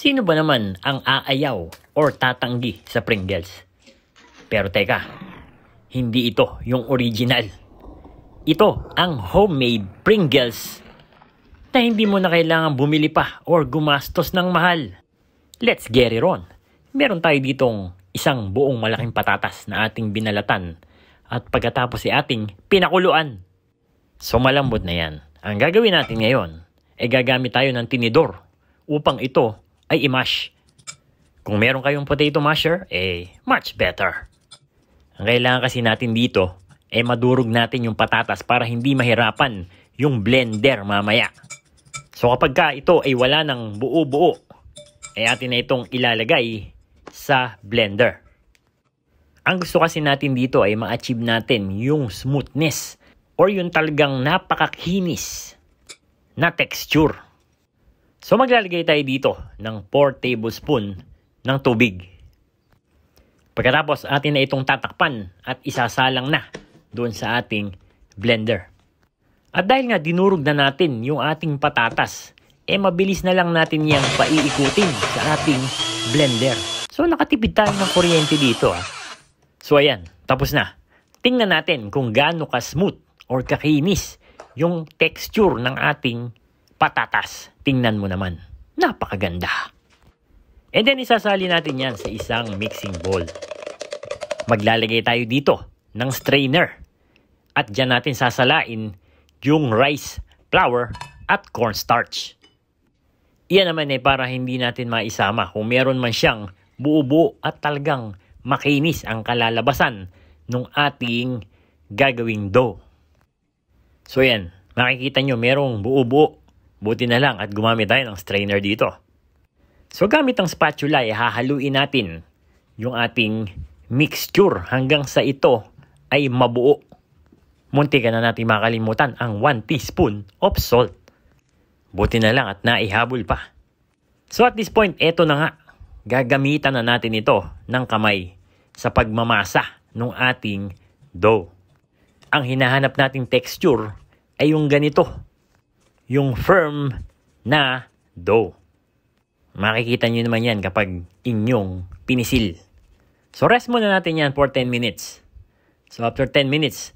Sino ba naman ang aayaw or tatanggi sa Pringles? Pero teka, hindi ito yung original. Ito ang homemade Pringles na hindi mo na kailangan bumili pa or gumastos ng mahal. Let's get it on. Meron tayo ditong isang buong malaking patatas na ating binalatan at pagkatapos si ating pinakuluan. So malambot na yan. Ang gagawin natin ngayon ay gagamit tayo ng tinidor upang ito ay i-mash. Kung meron kayong potato masher, eh, much better. Ang kailangan kasi natin dito, eh madurog natin yung patatas para hindi mahirapan yung blender mamaya. So kapag ka ito ay wala ng buo-buo, eh atin na itong ilalagay sa blender. Ang gusto kasi natin dito ay ma-achieve natin yung smoothness or yung talagang napakakinis na texture So maglalagay tayo dito ng 4 tablespoon ng tubig. Pagkatapos atin na itong tatakpan at isasalang na doon sa ating blender. At dahil nga dinurog na natin yung ating patatas, eh mabilis na lang natin yang paiikutin sa ating blender. So nakatipid tayo ng kuryente dito ah. So ayan, tapos na. Tingnan natin kung gaano ka-smooth or kakinis yung texture ng ating patatas. Tingnan mo naman. Napakaganda. And then isasali natin yan sa isang mixing bowl. Maglalagay tayo dito ng strainer. At dyan natin sasalain yung rice, flour, at cornstarch. Iyan naman eh para hindi natin maisama kung meron man siyang buo-buo at talagang makinis ang kalalabasan ng ating gagawing dough. So yan, makikita nyo merong buo-buo Buti na lang at gumamit tayo ng strainer dito. So gamit ang spatula, hahaluin natin yung ating mixture hanggang sa ito ay mabuo. Munti ka na natin makalimutan ang 1 teaspoon of salt. Buti na lang at naihabol pa. So at this point, eto na nga. Gagamitan na natin ito ng kamay sa pagmamasa ng ating dough. Ang hinahanap nating texture ay yung ganito yung firm na dough. Makikita nyo naman yan kapag inyong pinisil. So rest muna natin yan for 10 minutes. So after 10 minutes,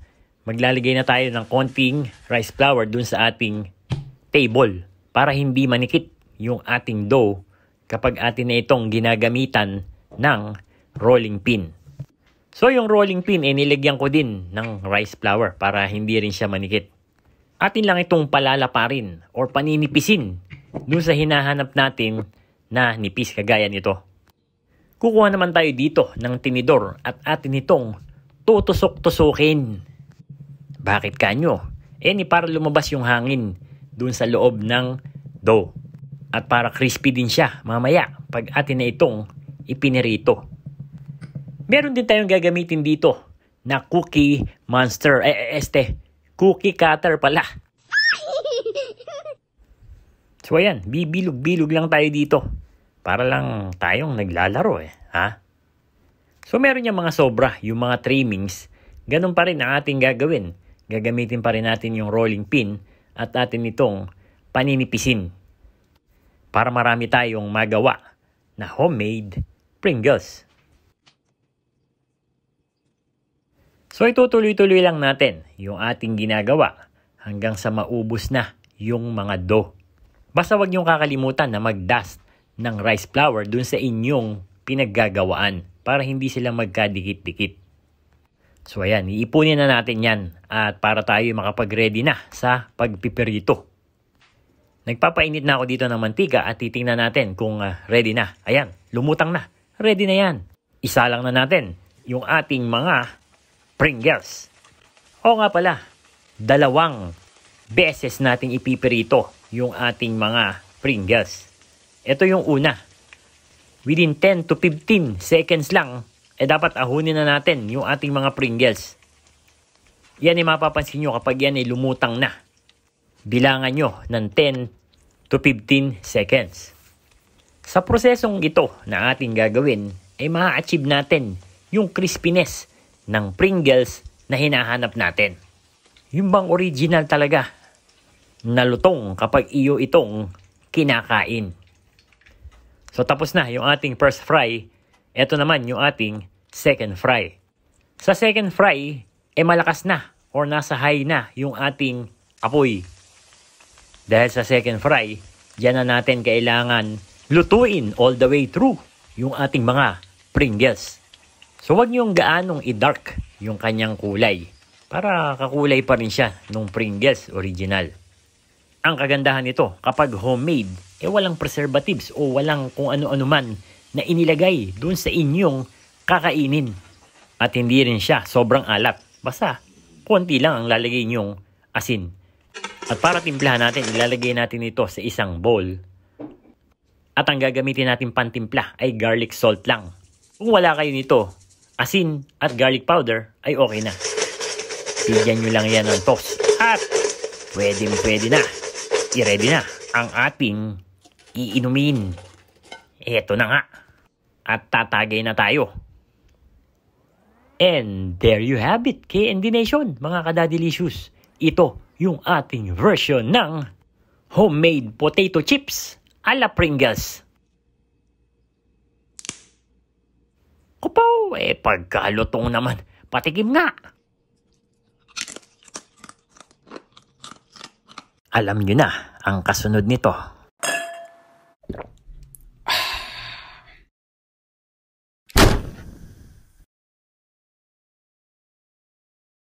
maglalagay na tayo ng konting rice flour dun sa ating table para hindi manikit yung ating dough kapag atin na itong ginagamitan ng rolling pin. So yung rolling pin, eh, nilagyan ko din ng rice flour para hindi rin siya manikit atin lang itong palalaparin or paninipisin dun sa hinahanap natin na nipis kagaya nito. Kukuha naman tayo dito ng tinidor at atin itong tutusok-tusukin. Bakit kanyo? Eh ni para lumabas yung hangin dun sa loob ng dough. At para crispy din siya mamaya pag atin na itong ipinirito. Meron din tayong gagamitin dito na cookie monster. Eh, este, Cookie cutter pala. So ayan, bibilog-bilog lang tayo dito. Para lang tayong naglalaro eh, ha? So meron yung mga sobra, yung mga trimmings, ganun pa rin ang ating gagawin. Gagamitin pa rin natin yung rolling pin at atin itong paninipisin. Para marami tayong magawa na homemade Pringles. So itutuloy-tuloy lang natin yung ating ginagawa hanggang sa maubos na yung mga dough. Basta wag niyong kakalimutan na mag-dust ng rice flour dun sa inyong pinaggagawaan para hindi sila magkadikit-dikit. So ayan, iipunin na natin yan at para tayo makapag-ready na sa pagpipirito. Nagpapainit na ako dito ng mantika at titingnan natin kung uh, ready na. Ayan, lumutang na. Ready na yan. Isa lang na natin yung ating mga Pringles. O nga pala, dalawang beses nating ipipirito yung ating mga Pringles. Ito yung una. Within 10 to 15 seconds lang, eh dapat ahunin na natin yung ating mga Pringles. Yan ay mapapansin nyo kapag yan ay lumutang na. Bilangan nyo ng 10 to 15 seconds. Sa prosesong ito na ating gagawin, ay ma-achieve natin yung crispiness ng Pringles na hinahanap natin. Yung bang original talaga na lutong kapag iyo itong kinakain. So tapos na yung ating first fry. Ito naman yung ating second fry. Sa second fry, eh malakas na or nasa high na yung ating apoy. Dahil sa second fry, diyan na natin kailangan lutuin all the way through yung ating mga Pringles. So wag niyong gaanong i-dark yung kanyang kulay para kakulay pa rin siya nung Pringles original. Ang kagandahan nito, kapag homemade, eh walang preservatives o walang kung ano-ano man na inilagay dun sa inyong kakainin. At hindi rin siya sobrang alat. Basta, konti lang ang lalagay nyong asin. At para timplahan natin, ilalagay natin ito sa isang bowl. At ang gagamitin natin pantimpla ay garlic salt lang. Kung wala kayo nito, asin at garlic powder ay okay na. Bigyan nyo lang yan ng toast. At pwede pwede na i-ready na ang ating iinumin. Eto na nga. At tatagay na tayo. And there you have it, KND Nation, mga kadadelicious. Ito yung ating version ng homemade potato chips ala Pringles. Kupaw, eh pagkalutong naman, patikim nga. Alam nyo na ang kasunod nito.